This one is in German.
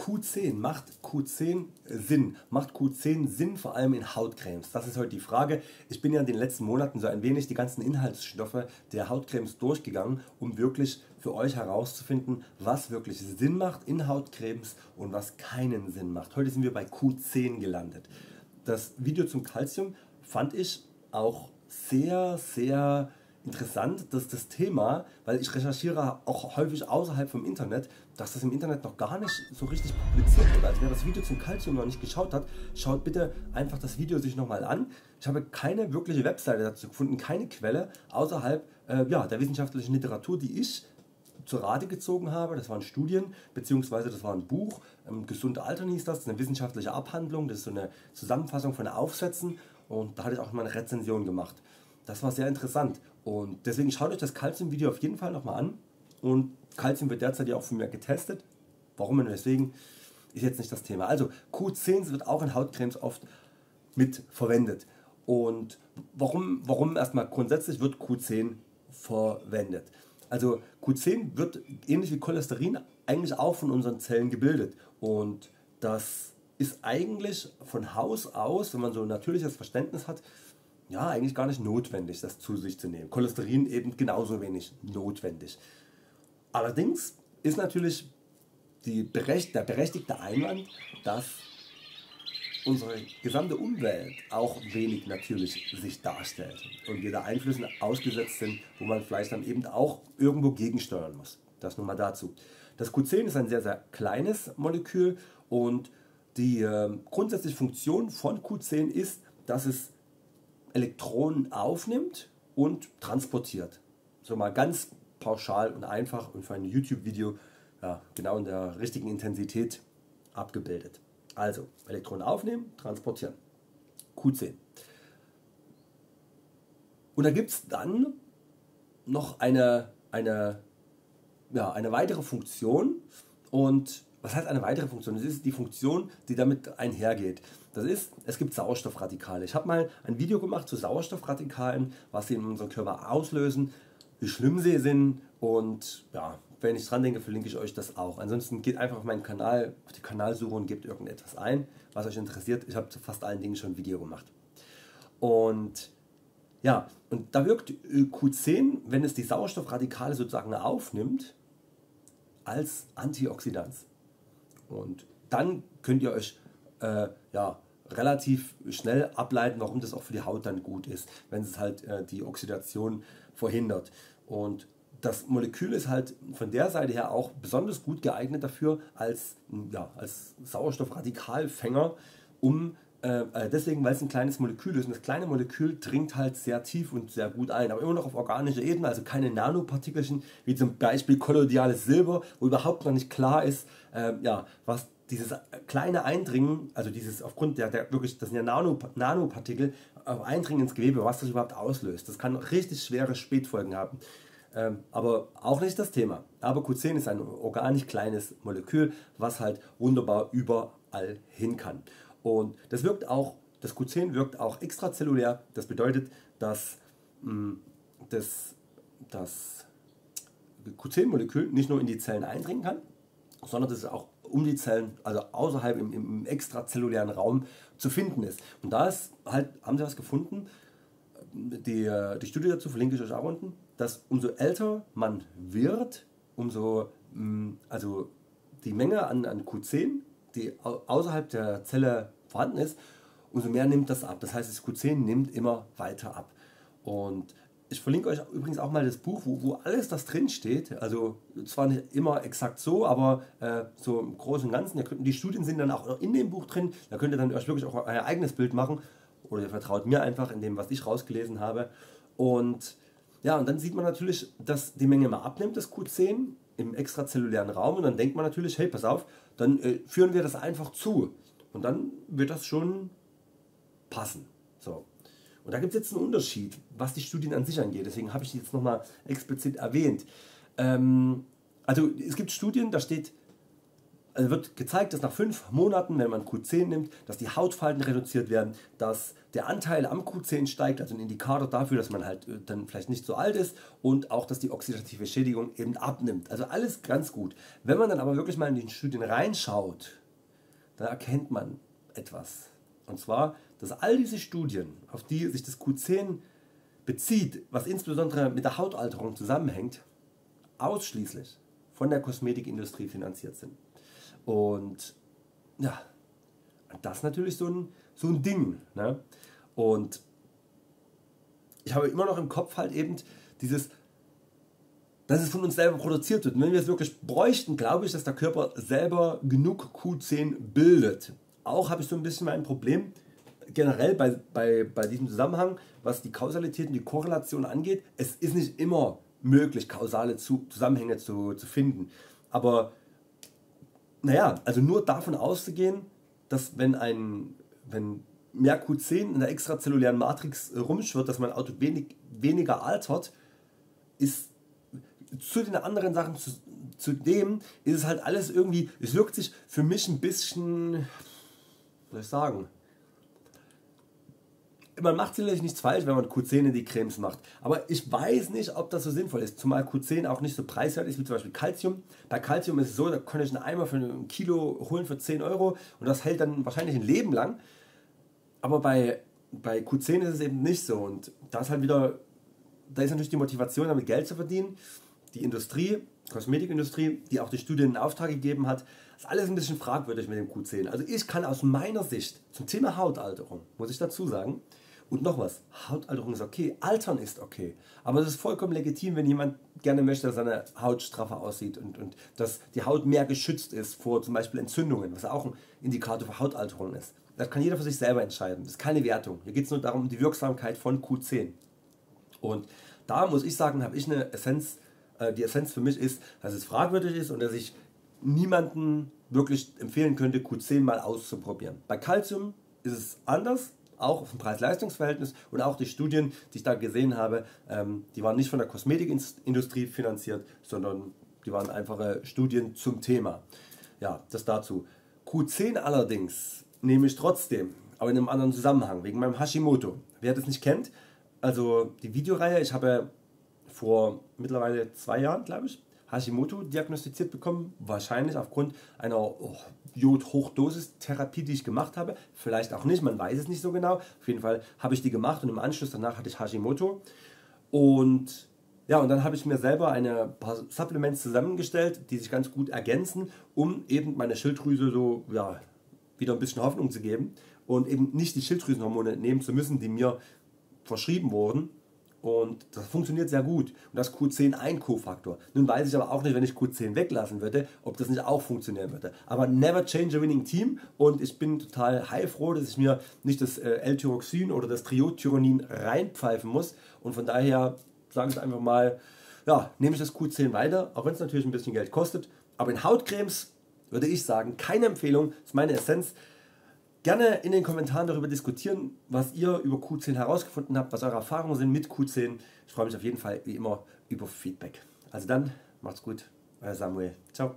Q10, macht Q10 Sinn? Macht Q10 Sinn vor allem in Hautcremes? Das ist heute die Frage. Ich bin ja in den letzten Monaten so ein wenig die ganzen Inhaltsstoffe der Hautcremes durchgegangen, um wirklich für euch herauszufinden, was wirklich Sinn macht in Hautcremes und was keinen Sinn macht. Heute sind wir bei Q10 gelandet. Das Video zum Calcium fand ich auch sehr, sehr interessant, dass das Thema, weil ich recherchiere auch häufig außerhalb vom Internet, dass das im Internet noch gar nicht so richtig publiziert wird. Also wer das Video zum Calcium noch nicht geschaut hat, schaut bitte einfach das Video sich nochmal an. Ich habe keine wirkliche Webseite dazu gefunden, keine Quelle außerhalb äh, ja, der wissenschaftlichen Literatur, die ich zur Rate gezogen habe. Das waren Studien, beziehungsweise das war ein Buch, ähm, Gesunde Altern hieß das, das eine wissenschaftliche Abhandlung, das ist so eine Zusammenfassung von Aufsätzen und da hatte ich auch mal eine Rezension gemacht. Das war sehr interessant und deswegen schaut euch das Calcium-Video auf jeden Fall nochmal an. Und Calcium wird derzeit ja auch von mir getestet. Warum und weswegen ist jetzt nicht das Thema. Also Q10 wird auch in Hautcremes oft mit verwendet. Und warum, warum erstmal grundsätzlich wird Q10 verwendet? Also Q10 wird ähnlich wie Cholesterin eigentlich auch von unseren Zellen gebildet. Und das ist eigentlich von Haus aus, wenn man so ein natürliches Verständnis hat, ja, eigentlich gar nicht notwendig, das zu sich zu nehmen. Cholesterin eben genauso wenig notwendig. Allerdings ist natürlich die berecht, der berechtigte Einwand, dass unsere gesamte Umwelt auch wenig natürlich sich darstellt und wir da Einflüssen ausgesetzt sind, wo man vielleicht dann eben auch irgendwo gegensteuern muss. Das nur mal dazu. Das Q10 ist ein sehr, sehr kleines Molekül und die äh, grundsätzliche Funktion von Q10 ist, dass es Elektronen aufnimmt und transportiert. So mal ganz pauschal und einfach und für ein YouTube-Video ja, genau in der richtigen Intensität abgebildet. Also Elektronen aufnehmen, transportieren. Q10. Und da gibt es dann noch eine, eine, ja, eine weitere Funktion und was heißt eine weitere Funktion? Das ist die Funktion, die damit einhergeht. Das ist, es gibt Sauerstoffradikale. Ich habe mal ein Video gemacht zu Sauerstoffradikalen, was sie in unserem Körper auslösen, wie schlimm sie sind und ja, wenn ich dran denke, verlinke ich euch das auch. Ansonsten geht einfach auf meinen Kanal, auf die Kanalsuche und gebt irgendetwas ein, was euch interessiert. Ich habe zu fast allen Dingen schon ein Video gemacht. Und ja, und da wirkt Q10, wenn es die Sauerstoffradikale sozusagen aufnimmt, als Antioxidant. Und dann könnt ihr euch äh, ja, relativ schnell ableiten, warum das auch für die Haut dann gut ist, wenn es halt äh, die Oxidation verhindert. Und das Molekül ist halt von der Seite her auch besonders gut geeignet dafür als, ja, als Sauerstoffradikalfänger, um äh, äh, deswegen, weil es ein kleines Molekül ist und das kleine Molekül dringt halt sehr tief und sehr gut ein, aber immer noch auf organischer Ebene, also keine Nanopartikelchen, wie zum Beispiel kolloidales Silber, wo überhaupt noch nicht klar ist, äh, ja, was dieses kleine Eindringen, also dieses aufgrund der, der wirklich, das sind ja Nano, Nanopartikel, auf Eindringen ins Gewebe, was das überhaupt auslöst. Das kann richtig schwere Spätfolgen haben. Ähm, aber auch nicht das Thema. Aber Q10 ist ein organisch kleines Molekül, was halt wunderbar überall hin kann. Und das wirkt auch, das Q10 wirkt auch extrazellulär. Das bedeutet, dass mh, mm, das, das Q10-Molekül nicht nur in die Zellen eindringen kann, sondern dass es auch um die Zellen, also außerhalb im, im extrazellulären Raum zu finden ist. Und da ist halt, haben sie was gefunden, die, die Studie dazu verlinke ich euch auch unten, dass umso älter man wird, umso, mm, also die Menge an, an Q10 die außerhalb der Zelle vorhanden ist, umso mehr nimmt das ab. Das heißt, das Q10 nimmt immer weiter ab. Und ich verlinke euch übrigens auch mal das Buch, wo, wo alles das drin steht. Also zwar nicht immer exakt so, aber äh, so im Großen und Ganzen. Könnt, die Studien sind dann auch in dem Buch drin. Da könnt ihr dann euch wirklich auch euer eigenes Bild machen. Oder ihr vertraut mir einfach in dem, was ich rausgelesen habe. Und ja, und dann sieht man natürlich, dass die Menge mal abnimmt, das Q10 im extrazellulären Raum. Und dann denkt man natürlich, hey, pass auf, dann äh, führen wir das einfach zu. Und dann wird das schon passen. So. Und da gibt es jetzt einen Unterschied, was die Studien an sich angeht. Deswegen habe ich die jetzt nochmal explizit erwähnt. Ähm, also es gibt Studien, da steht also wird gezeigt, dass nach fünf Monaten, wenn man Q10 nimmt, dass die Hautfalten reduziert werden, dass der Anteil am Q10 steigt, also ein Indikator dafür, dass man halt äh, dann vielleicht nicht so alt ist und auch, dass die oxidative Schädigung eben abnimmt. Also alles ganz gut. Wenn man dann aber wirklich mal in die Studien reinschaut, dann erkennt man etwas. Und zwar, dass all diese Studien, auf die sich das Q10 bezieht, was insbesondere mit der Hautalterung zusammenhängt, ausschließlich von der Kosmetikindustrie finanziert sind. Und ja, das ist natürlich so ein, so ein Ding. Ne? Und ich habe immer noch im Kopf halt eben dieses, dass es von uns selber produziert wird. Und wenn wir es wirklich bräuchten, glaube ich, dass der Körper selber genug Q10 bildet. Auch habe ich so ein bisschen mein Problem generell bei, bei, bei diesem Zusammenhang, was die Kausalität und die Korrelation angeht. Es ist nicht immer möglich, kausale Zusammenhänge zu, zu finden. Aber naja, also nur davon auszugehen, dass wenn ein wenn mehr Q10 in der extrazellulären Matrix rumschwirrt, dass man auto wenig, weniger altert, ist zu den anderen Sachen, zu, zu dem ist es halt alles irgendwie, es wirkt sich für mich ein bisschen, soll ich sagen, man macht sicherlich nichts falsch, wenn man Q10 in die Cremes macht. Aber ich weiß nicht, ob das so sinnvoll ist. Zumal Q10 auch nicht so preiswert ist wie zum Beispiel Calcium. Bei Calcium ist es so, da kann ich einen Eimer für ein Kilo holen für 10 Euro und das hält dann wahrscheinlich ein Leben lang. Aber bei, bei Q10 ist es eben nicht so. Und da ist halt wieder, da ist natürlich die Motivation, damit Geld zu verdienen. Die Industrie, Kosmetikindustrie, die auch die Studien in Auftrag gegeben hat, ist alles ein bisschen fragwürdig mit dem Q10. Also ich kann aus meiner Sicht zum Thema Hautalterung, muss ich dazu sagen, und noch was, Hautalterung ist okay, Altern ist okay. Aber es ist vollkommen legitim, wenn jemand gerne möchte, dass seine Haut straffer aussieht und, und dass die Haut mehr geschützt ist vor zum Beispiel Entzündungen, was auch ein Indikator für Hautalterung ist. Das kann jeder für sich selber entscheiden. Das ist keine Wertung. Hier geht es nur darum, die Wirksamkeit von Q10. Und da muss ich sagen, habe ich eine Essenz, äh, die Essenz für mich ist, dass es fragwürdig ist und dass ich niemanden wirklich empfehlen könnte, Q10 mal auszuprobieren. Bei Calcium ist es anders auch auf dem Preis-Leistungs-Verhältnis und auch die Studien, die ich da gesehen habe, ähm, die waren nicht von der Kosmetikindustrie finanziert, sondern die waren einfache Studien zum Thema. Ja, das dazu. Q10 allerdings nehme ich trotzdem, aber in einem anderen Zusammenhang, wegen meinem Hashimoto. Wer das nicht kennt, also die Videoreihe, ich habe vor mittlerweile zwei Jahren, glaube ich, Hashimoto diagnostiziert bekommen, wahrscheinlich aufgrund einer oh, Jod-Hochdosis-Therapie, die ich gemacht habe. Vielleicht auch nicht, man weiß es nicht so genau. Auf jeden Fall habe ich die gemacht und im Anschluss danach hatte ich Hashimoto. Und ja, und dann habe ich mir selber ein paar Supplements zusammengestellt, die sich ganz gut ergänzen, um eben meine Schilddrüse so ja, wieder ein bisschen Hoffnung zu geben und eben nicht die Schilddrüsenhormone nehmen zu müssen, die mir verschrieben wurden und das funktioniert sehr gut. Und das Q10 ein Co-Faktor. Nun weiß ich aber auch nicht, wenn ich Q10 weglassen würde, ob das nicht auch funktionieren würde. Aber never change a winning team. Und ich bin total heilfroh, dass ich mir nicht das äh, L-Tyroxin oder das Triotyronin reinpfeifen muss. Und von daher sage ich einfach mal, ja, nehme ich das Q10 weiter, auch wenn es natürlich ein bisschen Geld kostet. Aber in Hautcremes würde ich sagen, keine Empfehlung. Ist meine Essenz. Gerne in den Kommentaren darüber diskutieren, was ihr über Q10 herausgefunden habt, was eure Erfahrungen sind mit Q10. Ich freue mich auf jeden Fall wie immer über Feedback. Also dann, macht's gut, euer Samuel. Ciao.